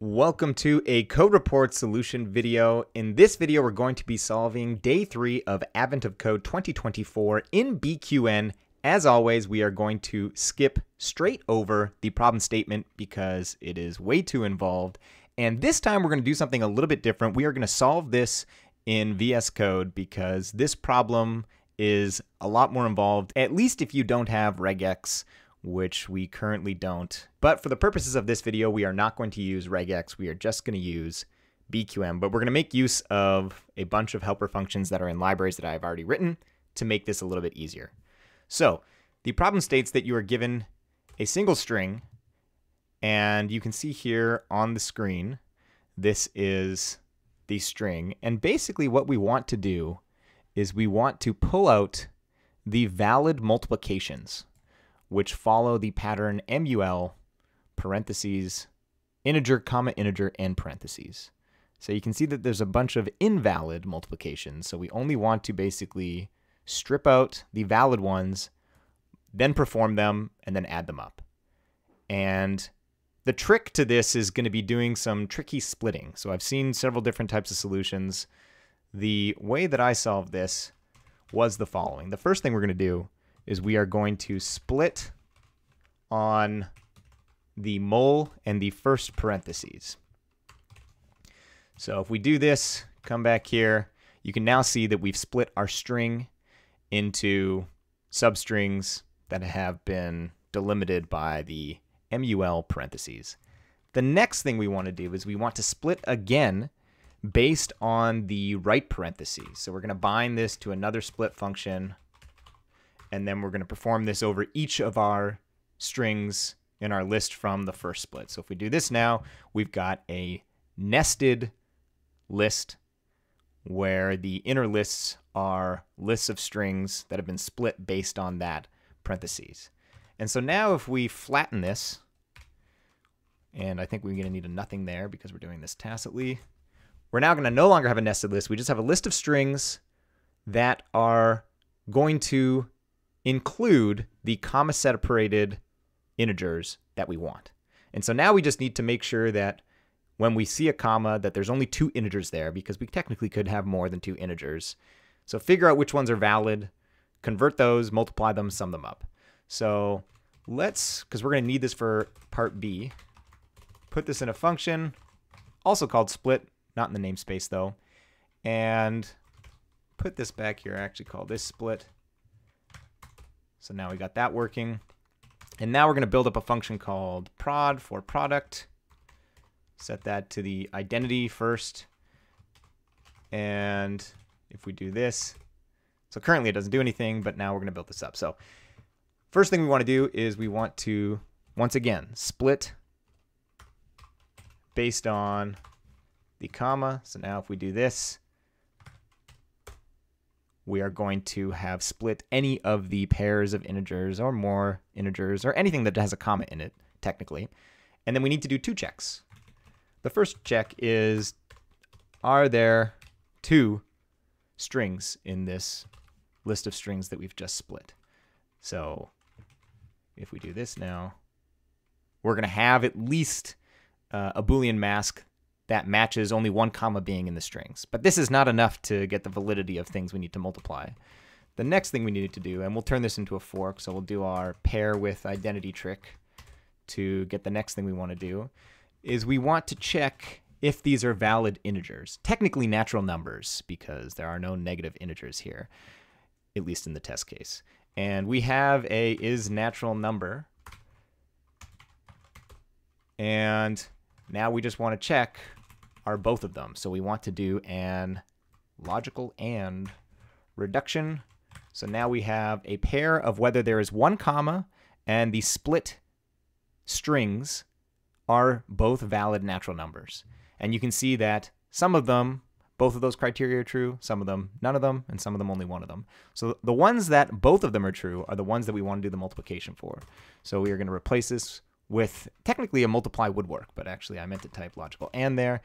Welcome to a code report solution video. In this video, we're going to be solving day three of Advent of Code 2024 in BQN. As always, we are going to skip straight over the problem statement because it is way too involved. And this time we're going to do something a little bit different. We are going to solve this in VS Code because this problem is a lot more involved, at least if you don't have regex which we currently don't. But for the purposes of this video, we are not going to use regex. We are just going to use BQN, but we're going to make use of a bunch of helper functions that are in libraries that I've already written to make this a little bit easier. So the problem states that you are given a single string, and you can see here on the screen, this is the string. And basically what we want to do is we want to pull out the valid multiplications which follow the pattern MUL parentheses integer comma integer and parentheses. So you can see that there's a bunch of invalid multiplications. So we only want to basically strip out the valid ones, then perform them, and then add them up. And the trick to this is going to be doing some tricky splitting. So I've seen several different types of solutions. The way that I solved this was the following. The first thing we're going to do is we are going to split on the mul and the first parentheses. So if we do this, come back here, you can now see that we've split our string into substrings that have been delimited by the MUL parentheses. The next thing we want to do is we want to split again based on the right parentheses. So we're going to bind this to another split function and then we're going to perform this over each of our strings in our list from the first split. So if we do this now, we've got a nested list where the inner lists are lists of strings that have been split based on that parentheses. And so now if we flatten this, and I think we're going to need a nothing there because we're doing this tacitly, we're now going to no longer have a nested list. We just have a list of strings that are going to include the comma separated integers that we want. And so now we just need to make sure that when we see a comma that there's only two integers there because we technically could have more than two integers. So figure out which ones are valid, convert those, multiply them, sum them up. So let's, because we're going to need this for part B, put this in a function, also called split, not in the namespace though, and put this back here, actually call this split. So now we got that working. And now we're going to build up a function called prod for product. Set that to the identity first. And if we do this, so currently it doesn't do anything, but now we're going to build this up. So first thing we want to do is we want to, once again, split based on the comma. So now if we do this, we are going to have split any of the pairs of integers or more integers or anything that has a comma in it, technically. And then we need to do two checks. The first check is, are there two strings in this list of strings that we've just split? So if we do this now, we're going to have at least uh, a Boolean mask that matches only one comma being in the strings. But this is not enough to get the validity of things we need to multiply. The next thing we need to do, and we'll turn this into a fork, so we'll do our pair with identity trick to get the next thing we want to do, is we want to check if these are valid integers. Technically natural numbers, because there are no negative integers here, at least in the test case. And we have a is natural number. And now we just want to check are both of them. So we want to do an logical and reduction. So now we have a pair of whether there is one comma and the split strings are both valid natural numbers. And you can see that some of them, both of those criteria are true, some of them none of them, and some of them only one of them. So the ones that both of them are true are the ones that we want to do the multiplication for. So we are going to replace this with technically a multiply would work, but actually I meant to type logical and there.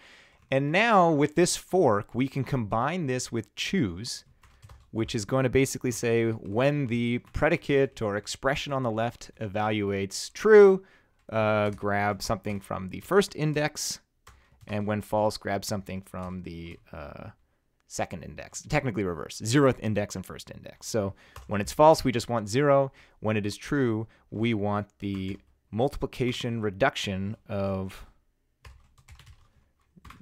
And now with this fork, we can combine this with choose, which is going to basically say when the predicate or expression on the left evaluates true, uh, grab something from the first index and when false, grab something from the uh, second index, technically reverse, zeroth index and first index. So when it's false, we just want zero. When it is true, we want the multiplication reduction of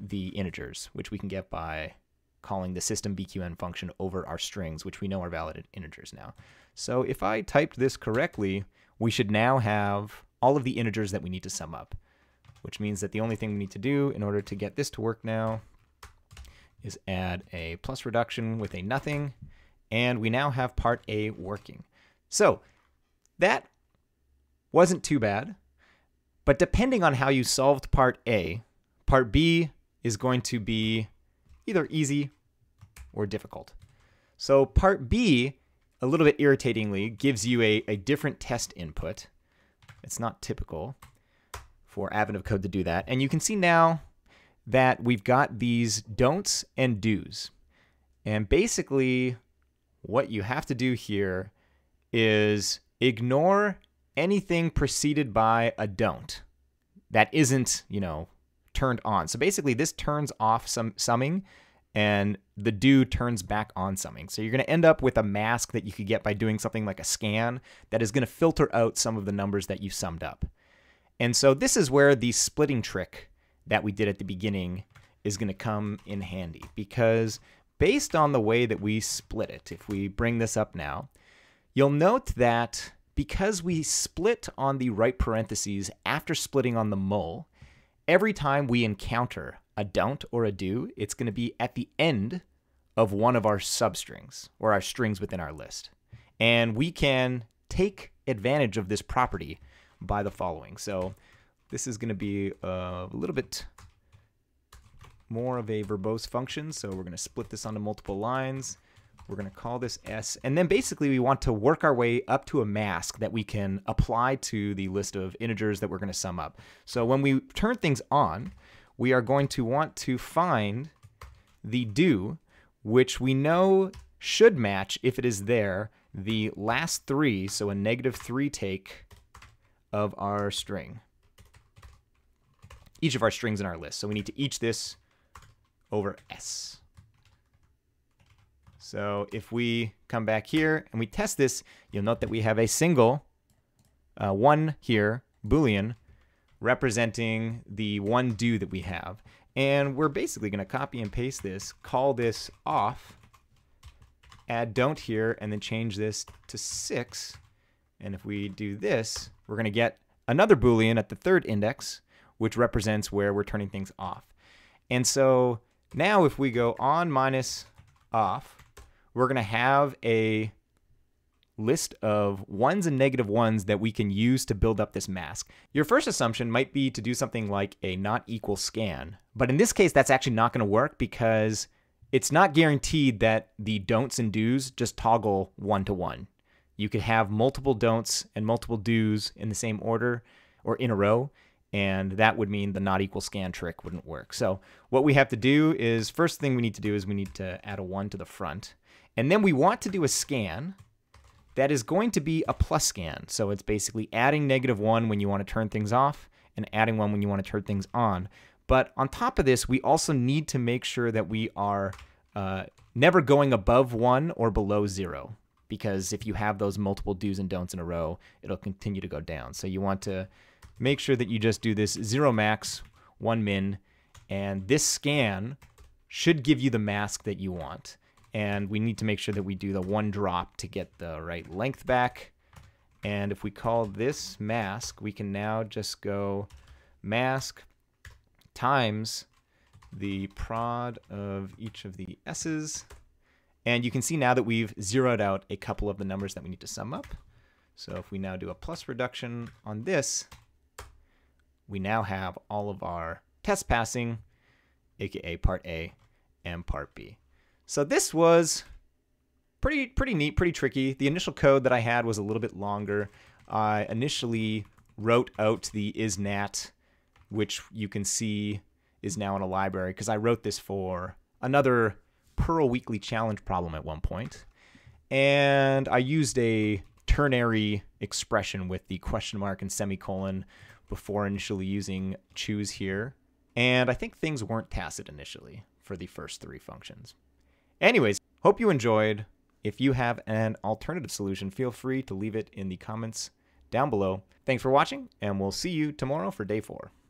the integers, which we can get by calling the system BQN function over our strings, which we know are valid integers now. So if I typed this correctly, we should now have all of the integers that we need to sum up, which means that the only thing we need to do in order to get this to work now is add a plus reduction with a nothing, and we now have part A working. So that wasn't too bad, but depending on how you solved part A, part B is going to be either easy or difficult. So part B, a little bit irritatingly, gives you a, a different test input. It's not typical for of Code to do that. And you can see now that we've got these don'ts and do's. And basically, what you have to do here is ignore anything preceded by a don't that isn't, you know, turned on. So basically, this turns off some summing and the do turns back on summing. So you're going to end up with a mask that you could get by doing something like a scan that is going to filter out some of the numbers that you summed up. And so this is where the splitting trick that we did at the beginning is going to come in handy because based on the way that we split it, if we bring this up now, you'll note that because we split on the right parentheses after splitting on the mul, every time we encounter a don't or a do, it's going to be at the end of one of our substrings or our strings within our list. And we can take advantage of this property by the following. So this is going to be a little bit more of a verbose function. So we're going to split this onto multiple lines. We're going to call this S. And then basically we want to work our way up to a mask that we can apply to the list of integers that we're going to sum up. So when we turn things on, we are going to want to find the do, which we know should match, if it is there, the last three, so a negative three take of our string. Each of our strings in our list. So we need to each this over S. So if we come back here and we test this, you'll note that we have a single uh, one here, Boolean, representing the one do that we have. And we're basically going to copy and paste this, call this off, add don't here, and then change this to 6. And if we do this, we're going to get another Boolean at the third index, which represents where we're turning things off. And so now if we go on minus off, we're going to have a list of ones and negative ones that we can use to build up this mask. Your first assumption might be to do something like a not equal scan, but in this case, that's actually not going to work because it's not guaranteed that the don'ts and do's just toggle one to one. You could have multiple don'ts and multiple do's in the same order or in a row, and that would mean the not equal scan trick wouldn't work. So what we have to do is first thing we need to do is we need to add a 1 to the front. And then we want to do a scan that is going to be a plus scan. So it's basically adding negative 1 when you want to turn things off and adding 1 when you want to turn things on. But on top of this, we also need to make sure that we are uh, never going above 1 or below 0 because if you have those multiple do's and don'ts in a row, it'll continue to go down. So you want to make sure that you just do this 0 max, 1 min, and this scan should give you the mask that you want. And we need to make sure that we do the one drop to get the right length back. And if we call this mask, we can now just go mask times the prod of each of the S's and you can see now that we've zeroed out a couple of the numbers that we need to sum up. So if we now do a plus reduction on this, we now have all of our test passing, aka part A and part B. So this was pretty pretty neat, pretty tricky. The initial code that I had was a little bit longer. I initially wrote out the isnat, which you can see is now in a library because I wrote this for another Perl Weekly Challenge problem at one point. and I used a ternary expression with the question mark and semicolon before initially using choose here And I think things weren't tacit initially for the first three functions. Anyways, hope you enjoyed. If you have an alternative solution, feel free to leave it in the comments down below. Thanks for watching, and we'll see you tomorrow for day four.